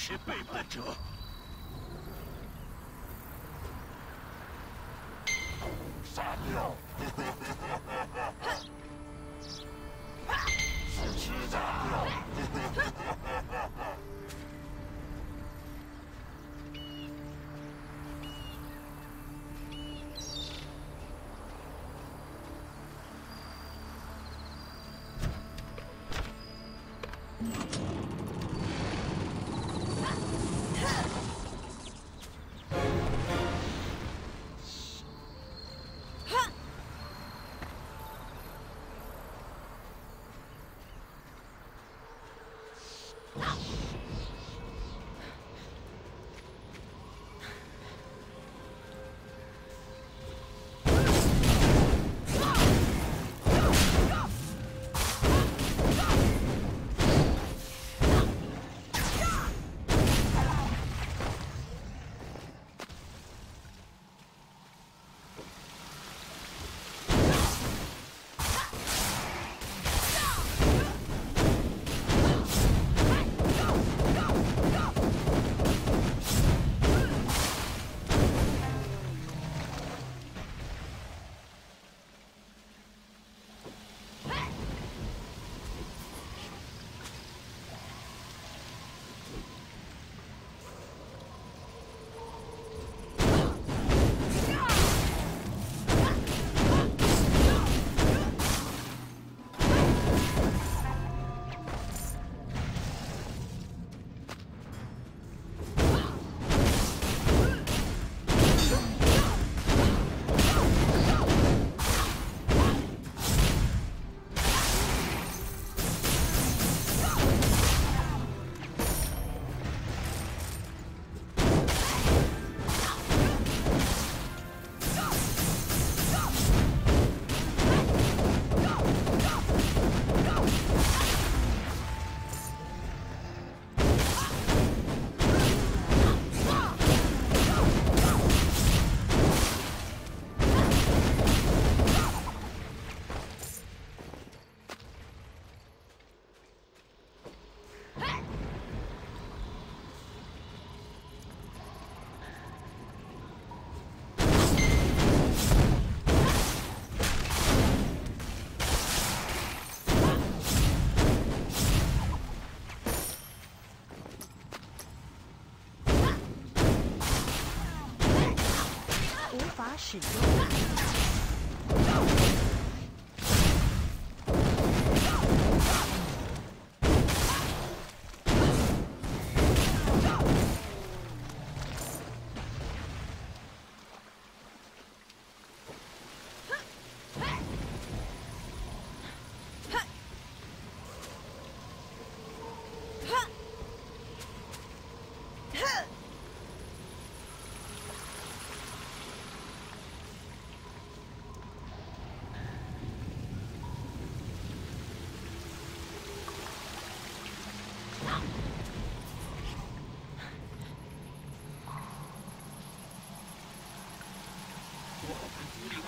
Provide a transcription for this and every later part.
是背叛者！杀掉！死尸炸掉！无法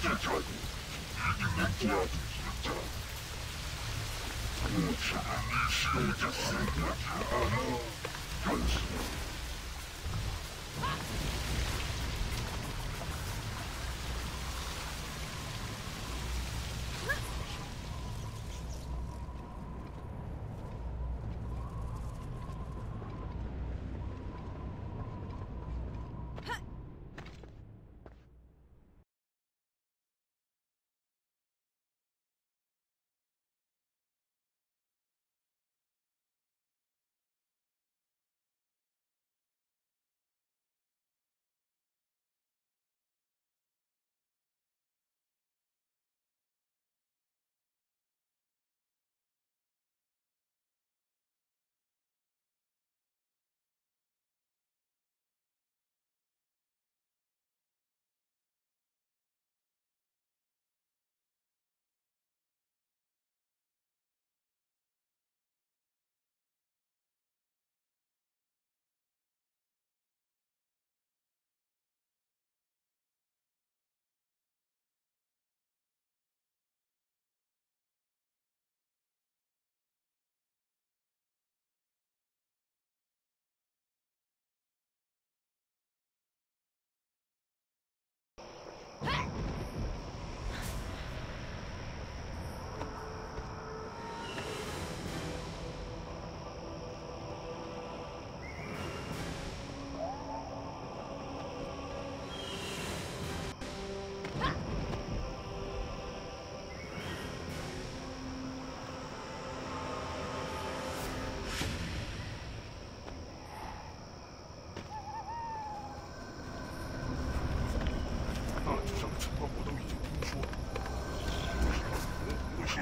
是你这家伙，一定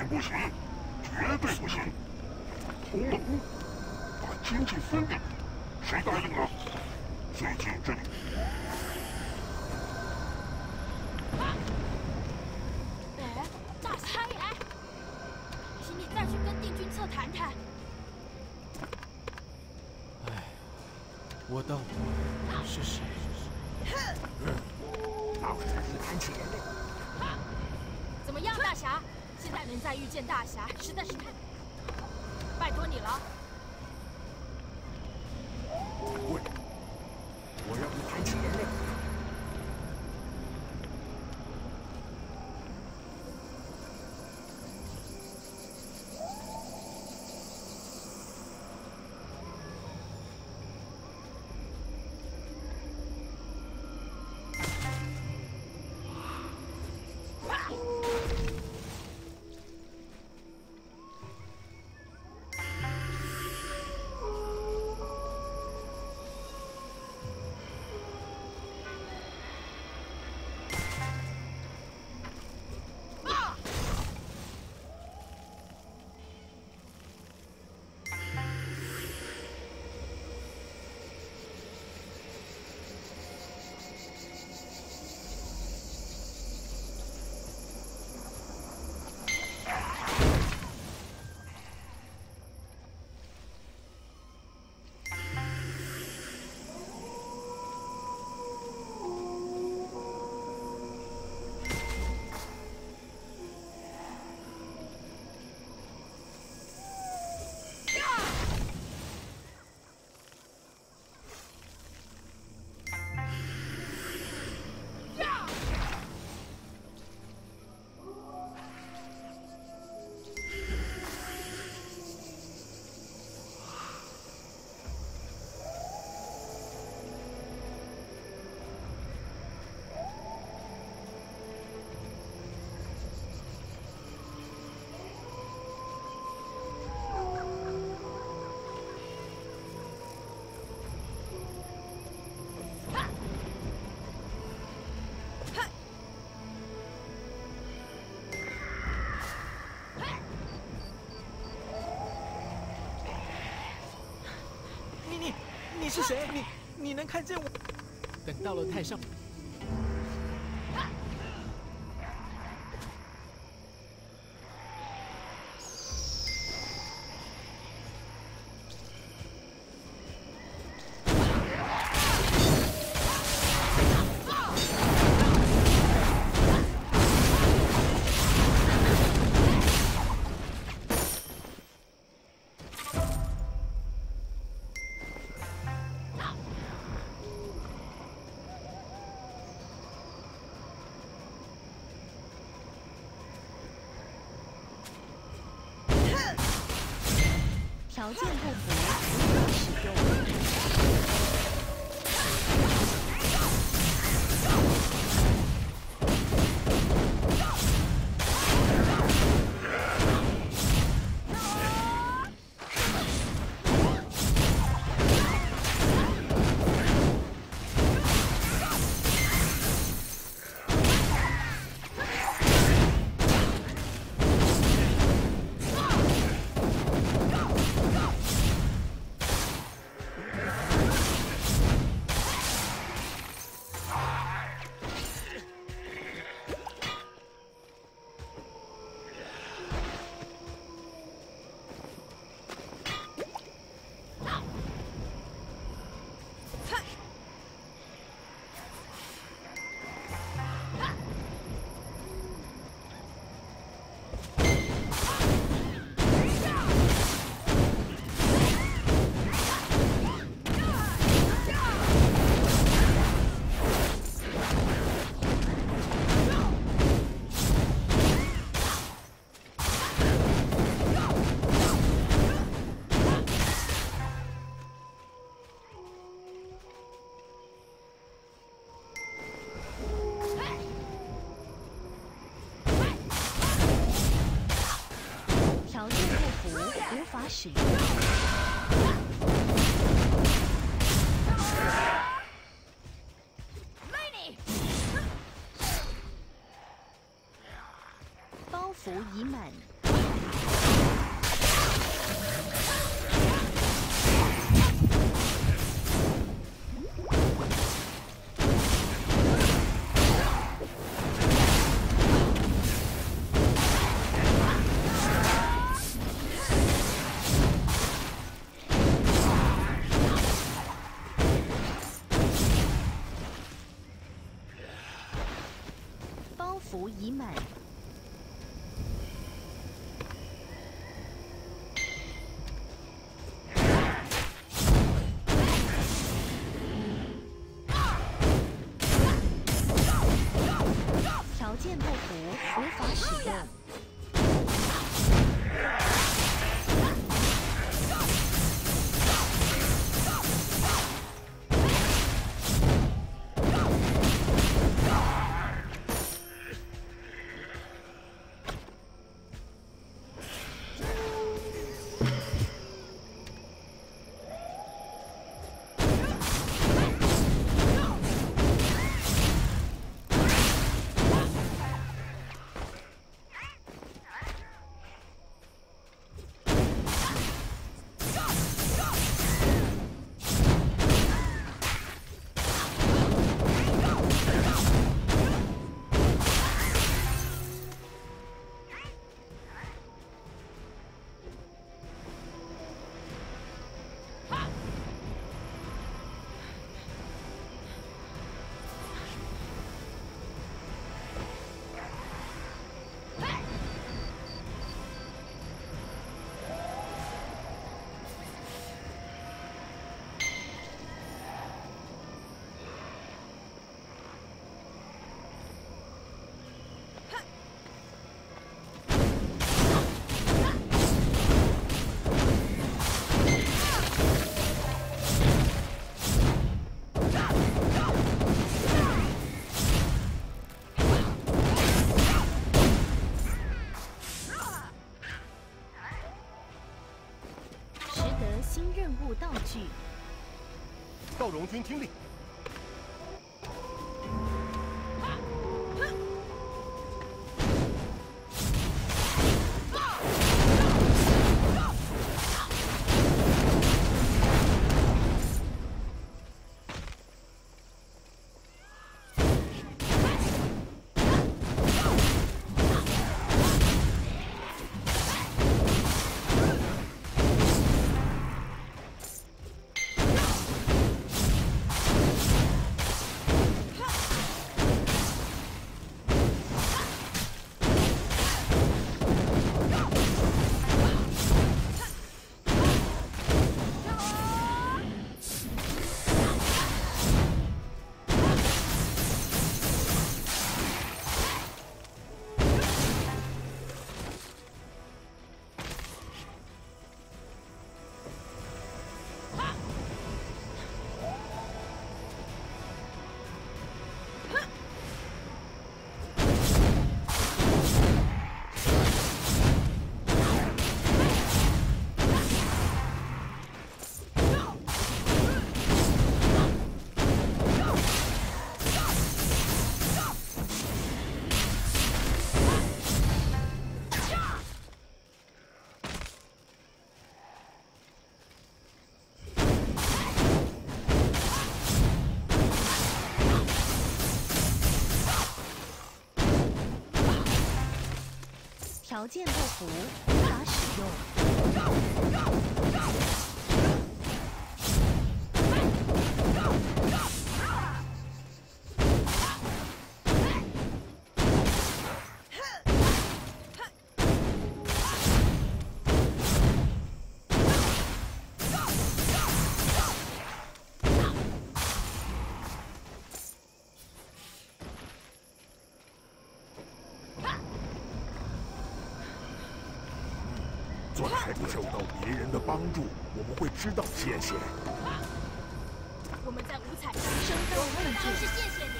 不行，绝对不行！同盟把经济分给谁答应了？最近这里……你是谁？你你能看见我？等到了太上。条件不包袱已满。军听令，条件不符，无法使用。知道谢谢。我们在五彩上生真是谢谢你。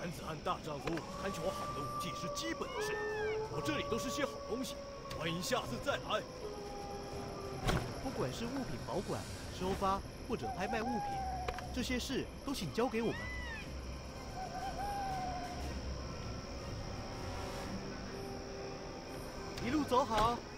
男子汉大丈夫，看求好的武器是基本的事。我这里都是些好东西，欢迎下次再来。不管是物品保管、收发或者拍卖物品，这些事都请交给我们。走好。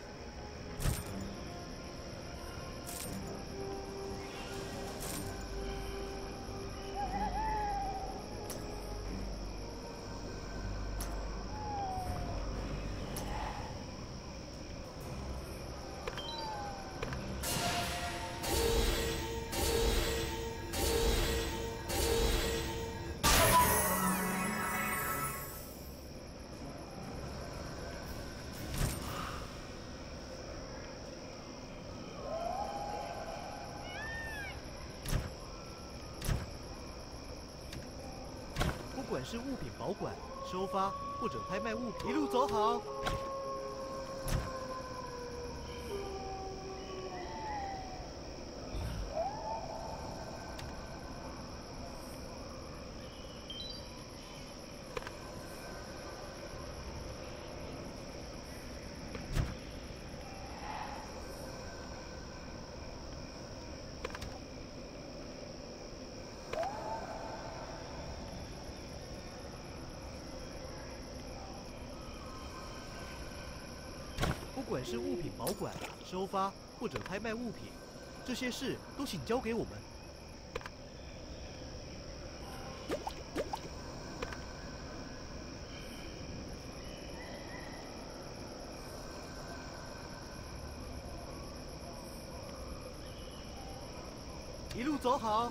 管是物品保管、收发或者拍卖物品，一路走好。不管是物品保保管、收发或者拍卖物品，这些事都请交给我们。一路走好。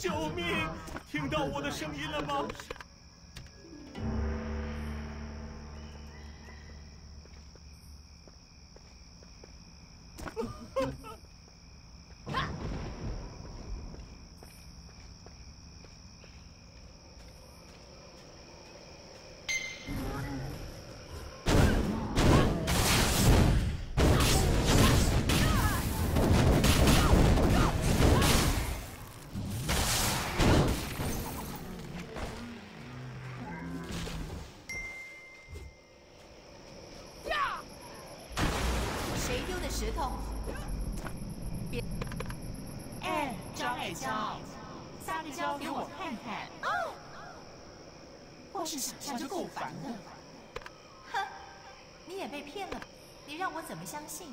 救命！听到我的声音了吗？我怎么相信？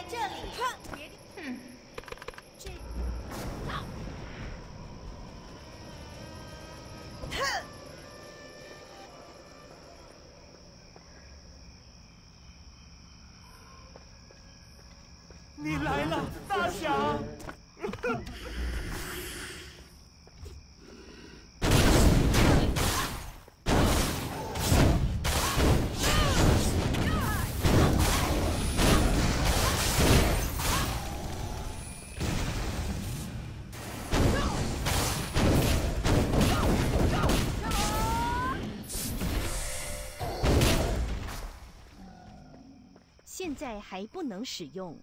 在这里。哼，哼，这，哼。你来了，大侠！现在还不能使用。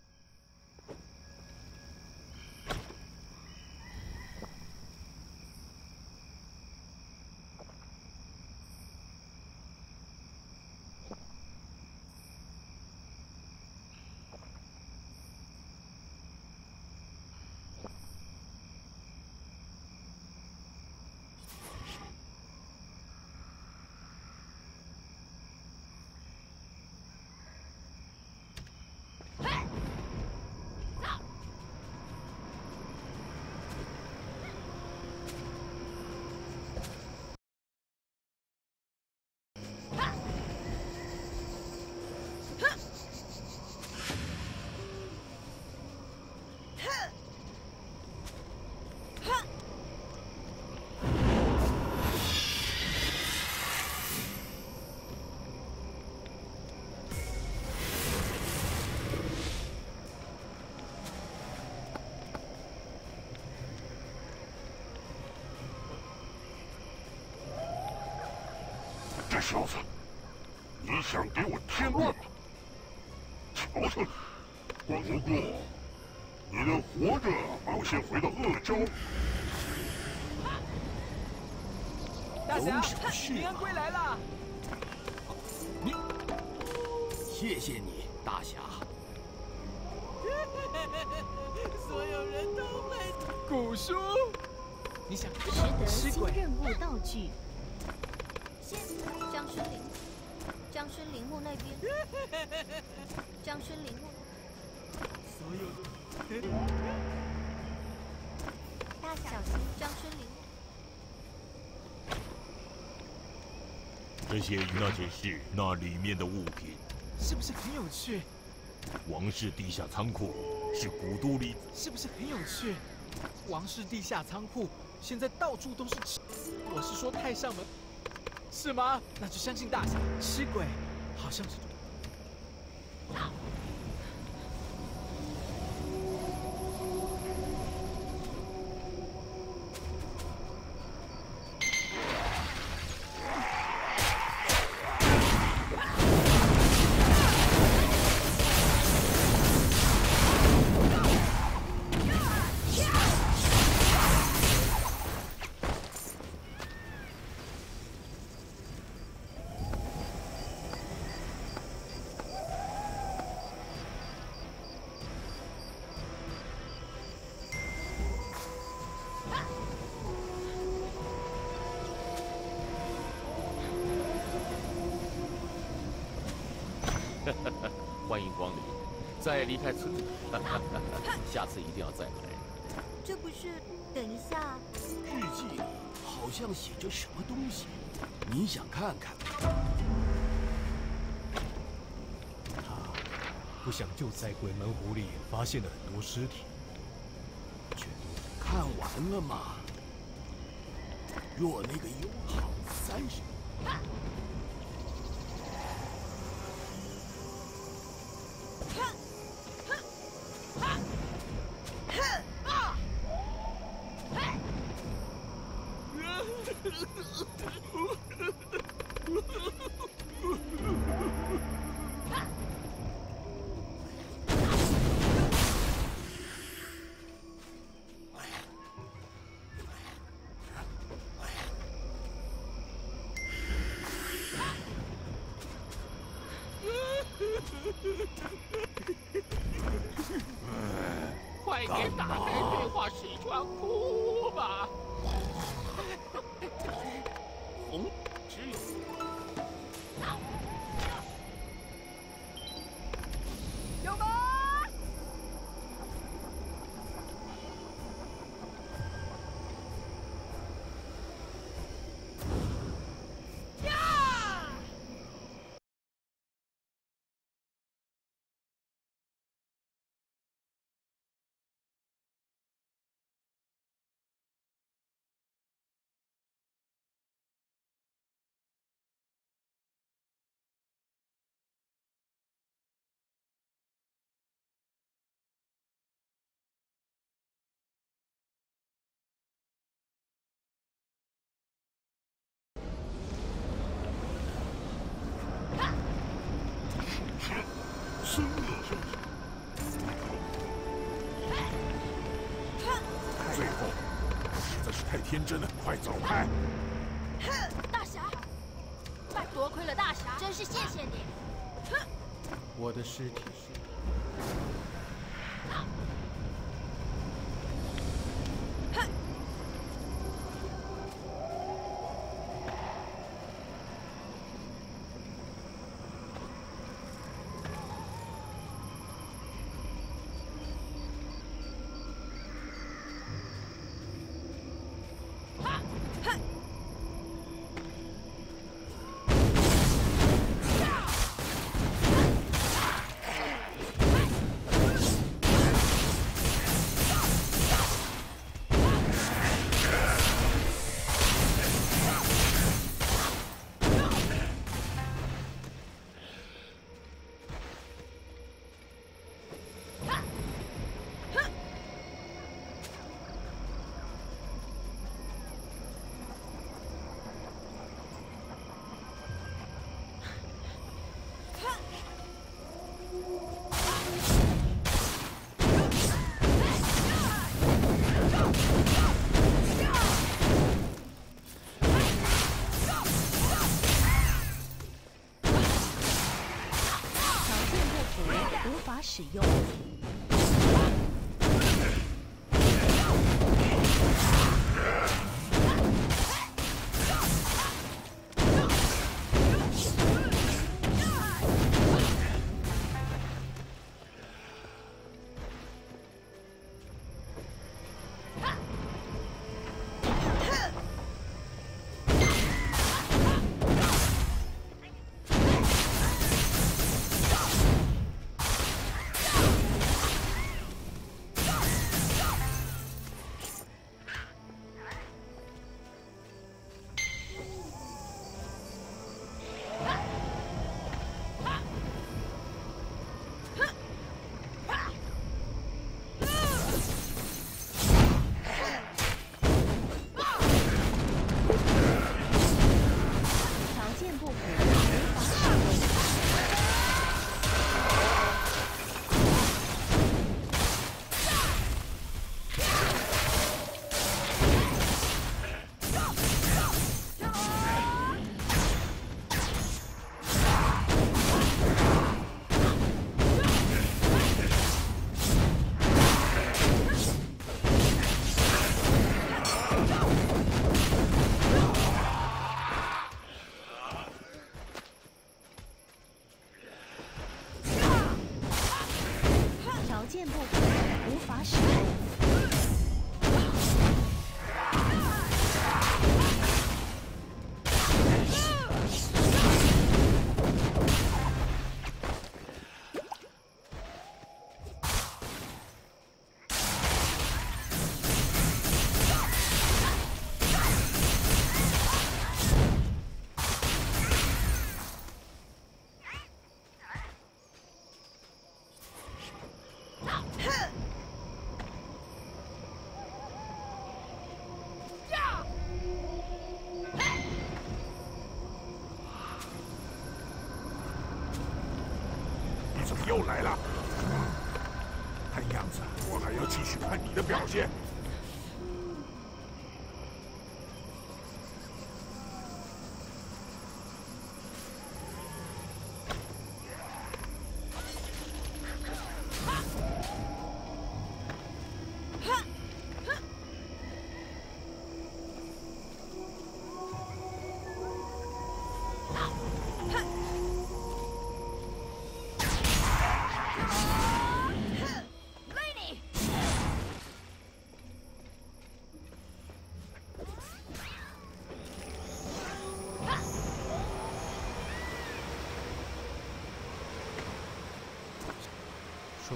这小子，你想给我添乱吗？瞧瞧你，不过你能活着把我先回到鄂州，大侠平安归来了！你，谢谢你，大侠。所有人都会。古书，你想识得尸鬼？新任务道具，先将军陵，将军陵墓那边，将军陵墓，所有大小心将军陵墓。这些与那件事那里面的物品，是不是很有趣？王室地下仓库是古都里是不是很有趣？王室地下仓库现在到处都是吃，我是说太上门，是吗？那就相信大侠，吃鬼好像是。离开村子，下次一定要再来。这不是？等一下，日记里好像写着什么东西，你想看看？他不想就在鬼门湖里发现了很多尸体，全都看完了吗？若那个友好三十。别打天真的，快走开！大侠，拜多亏了大侠，真是谢谢你。我的尸体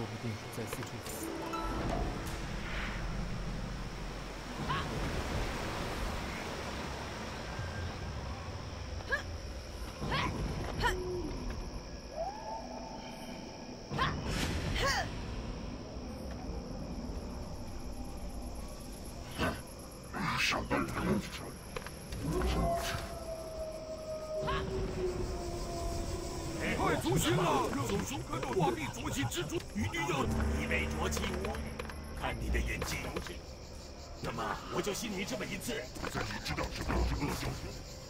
说不定是在四处死。没想到如此，如此。快速不行了，总说画壁浊气之主一定要一杯浊气，看你的眼睛，那么我就信你这么一次。在你知道什么是恶教后。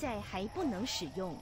在还不能使用。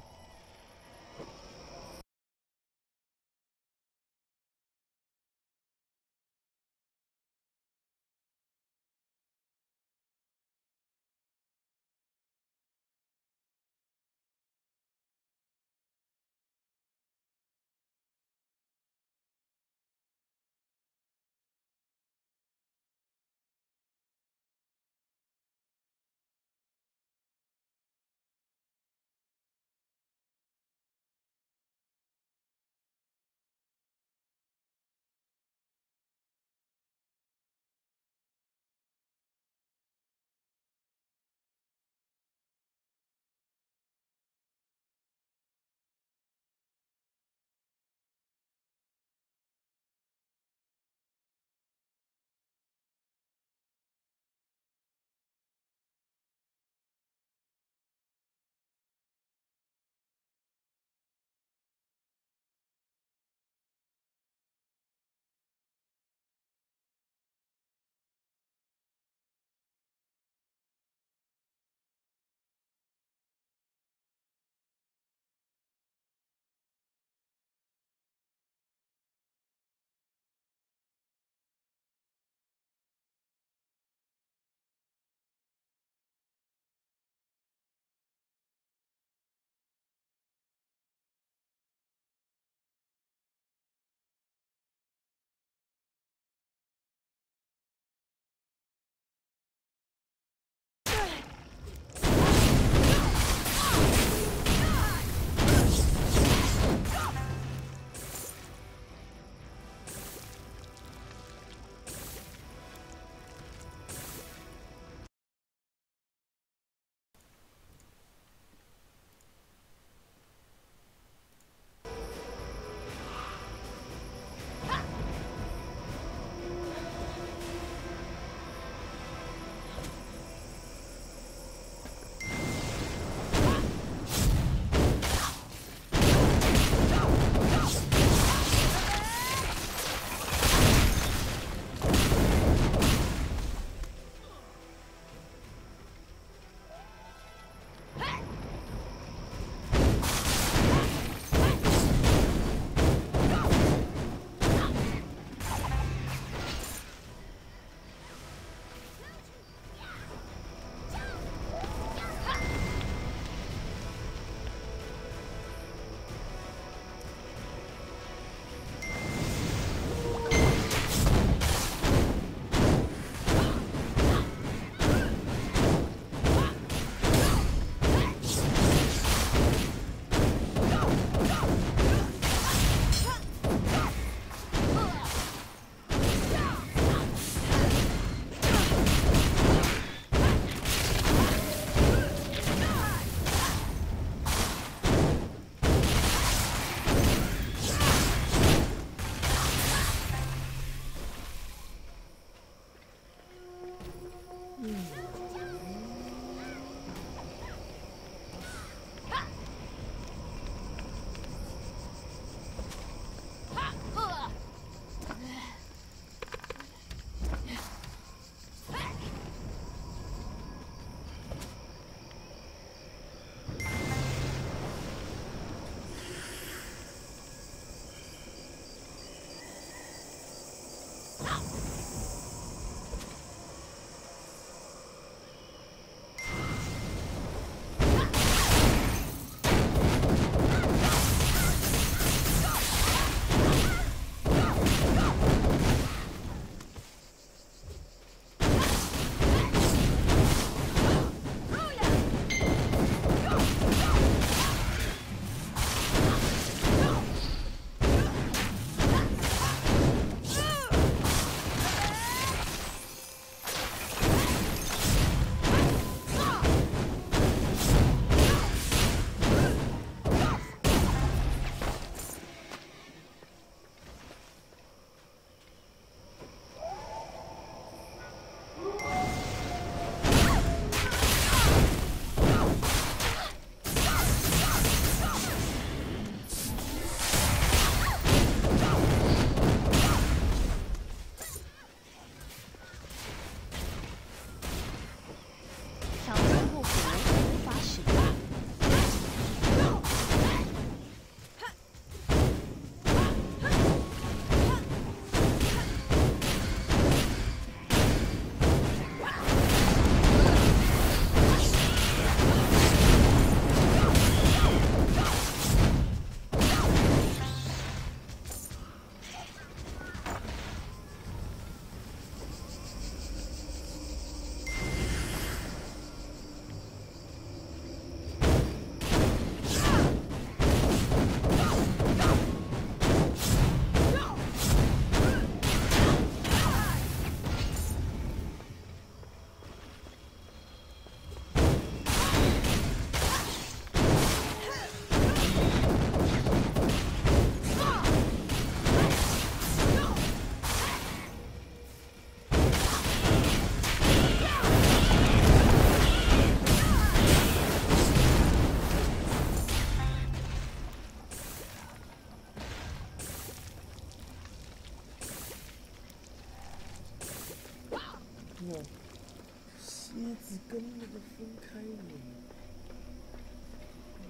一直跟那个分开，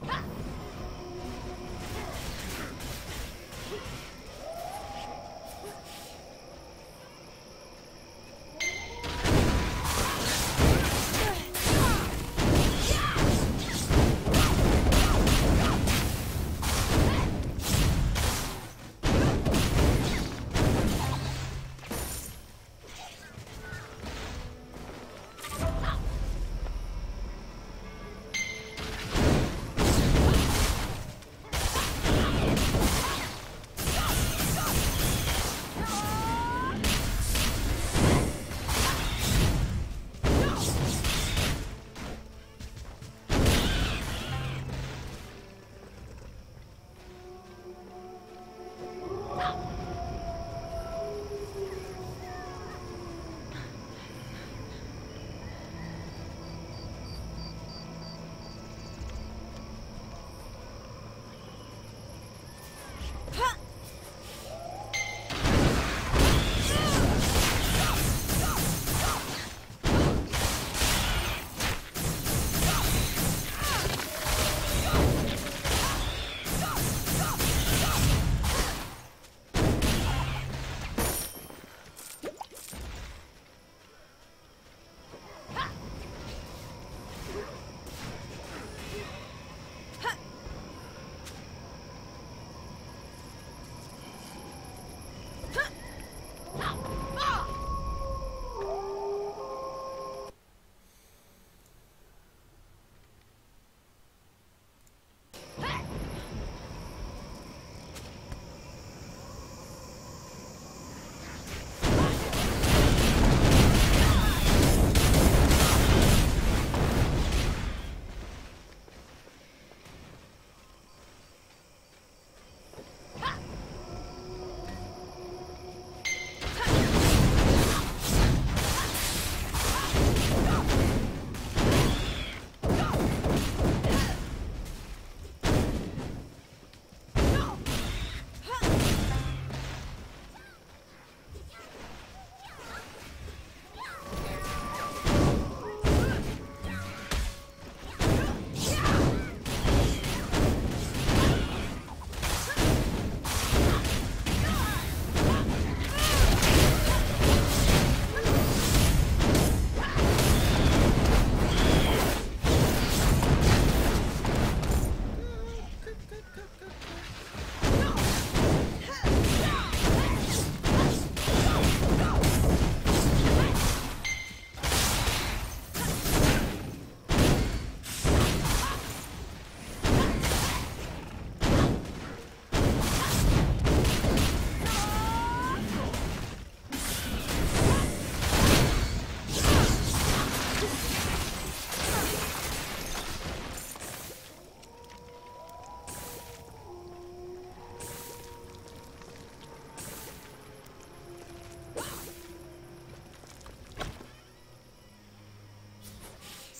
我。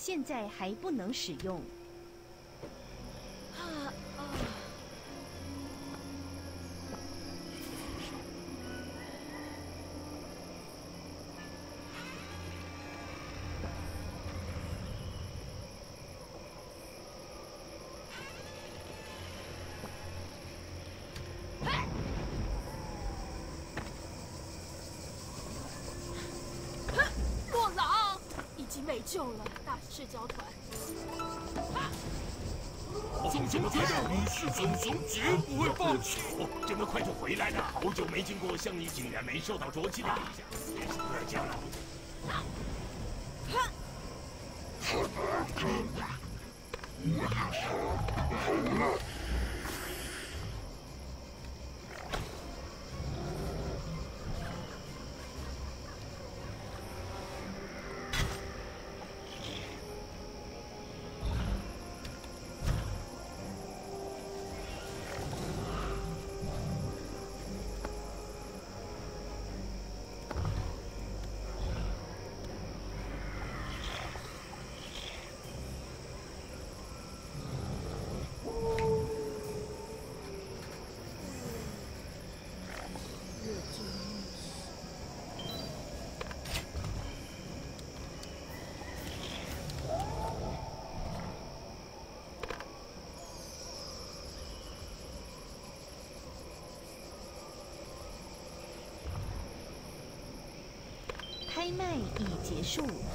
现在还不能使用。啊啊！洛朗已经没救了，大赤脚团。总雄觉得你是总雄，绝不会放弃。这么快就回来了，好久没见过像你，竟然没受到捉鸡的影响，真是可骄了。卖已结束。